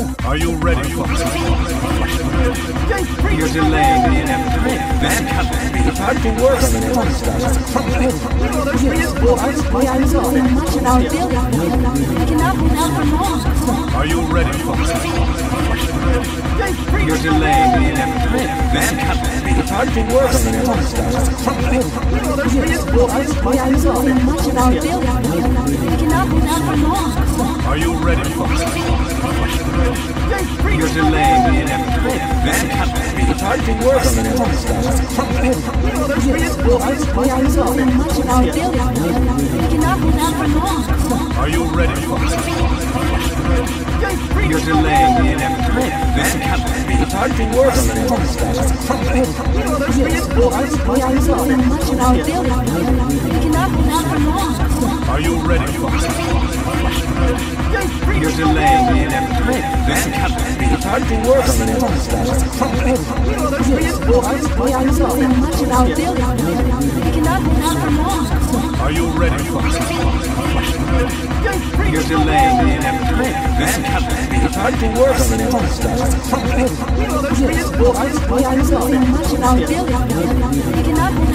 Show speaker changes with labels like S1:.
S1: Are you ready for
S2: You're delaying the inevitable. Then cut
S3: It's hard to work on an empty stuff.
S4: much of our building. We cannot move out for long.
S1: Are you ready for
S2: You're delaying the inevitable. Then cut
S3: It's hard to work on an empty stuff.
S4: much of our building. We cannot move out for
S2: You're delaying the inevitable. Then cut
S3: It's hard to work on an empty stuff.
S4: much of building. We cannot move out for long.
S1: Are you ready for
S2: You're delaying the inevitable.
S3: It's hard to work on an empty stuff.
S4: much of building. We cannot move out for long.
S1: Are you ready for
S2: You're delaying the inevitable. Cut
S3: It's hard to work on an empty stuff.
S4: much of our building. We cannot move out.
S1: Are you ready
S2: You're delaying the inevitable. Cut
S3: It's hard to work on an empty stuff.
S4: much of our building. We cannot